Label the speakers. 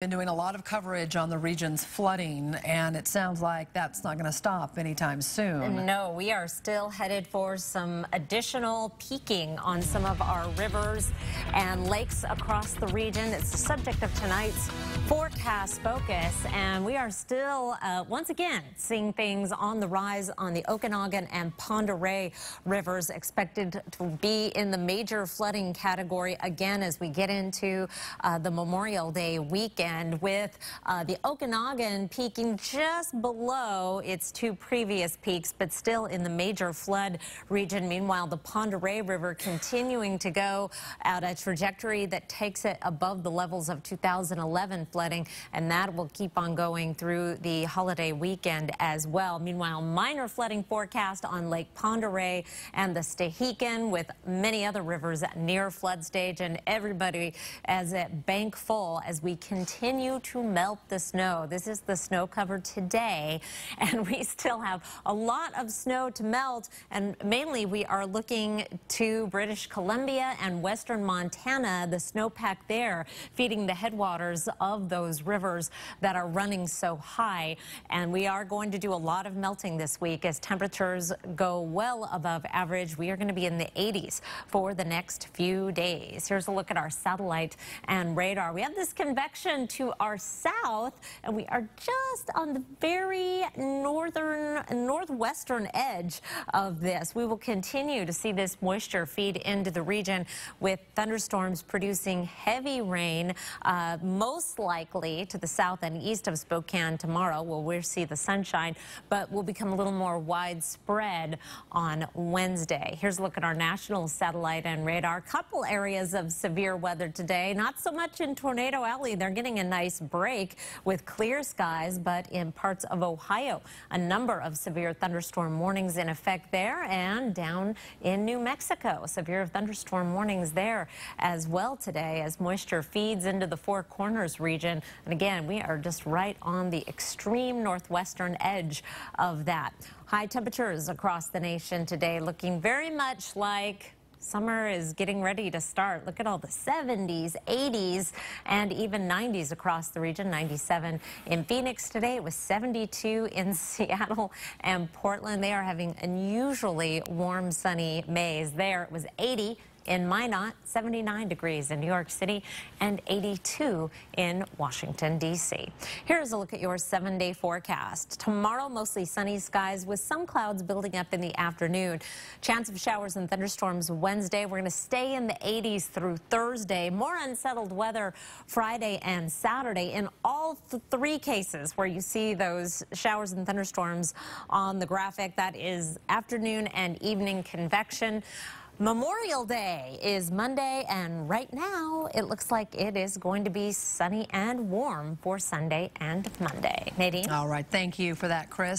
Speaker 1: Been doing a lot of coverage on the region's flooding, and it sounds like that's not going to stop anytime soon.
Speaker 2: No, we are still headed for some additional peaking on some of our rivers and lakes across the region. It's the subject of tonight's forecast focus, and we are still, uh, once again, seeing things on the rise on the Okanagan and Oreille rivers, expected to be in the major flooding category again as we get into uh, the Memorial Day weekend weekend with uh, the Okanagan peaking just below its two previous peaks, but still in the major flood region. Meanwhile, the Oreille River continuing to go at a trajectory that takes it above the levels of 2011 flooding, and that will keep on going through the holiday weekend as well. Meanwhile, minor flooding forecast on Lake Oreille and the Stehekin with many other rivers near flood stage and everybody as it bank full as we continue continue to melt the snow. This is the snow cover today, and we still have a lot of snow to melt, and mainly we are looking to British Columbia and western Montana, the snowpack there feeding the headwaters of those rivers that are running so high. And we are going to do a lot of melting this week as temperatures go well above average. We are going to be in the 80s for the next few days. Here's a look at our satellite and radar. We have this convection to our south, and we are just on the very northern, northwestern edge of this. We will continue to see this moisture feed into the region with thunderstorms producing heavy rain, uh, most likely to the south and east of Spokane tomorrow. Well, we'll see the sunshine, but will become a little more widespread on Wednesday. Here's a look at our national satellite and radar. A Couple areas of severe weather today. Not so much in Tornado Alley. They're a nice break with clear skies, but in parts of Ohio, a number of severe thunderstorm warnings in effect there and down in New Mexico. Severe thunderstorm warnings there as well today as moisture feeds into the Four Corners region. And again, we are just right on the extreme northwestern edge of that. High temperatures across the nation today looking very much like Summer is getting ready to start. Look at all the 70s, 80s, and even 90s across the region. 97 in Phoenix today. It was 72 in Seattle and Portland. They are having unusually warm, sunny Mays. There it was 80 in Minot, 79 degrees in New York City, and 82 in Washington, D.C. Here's a look at your seven-day forecast. Tomorrow, mostly sunny skies with some clouds building up in the afternoon. Chance of showers and thunderstorms Wednesday. We're going to stay in the 80s through Thursday. More unsettled weather Friday and Saturday in all th three cases where you see those showers and thunderstorms on the graphic. That is afternoon and evening convection. Memorial Day is Monday, and right now it looks like it is going to be sunny and warm for Sunday and Monday. Nadine?
Speaker 1: All right. Thank you for that, Kris.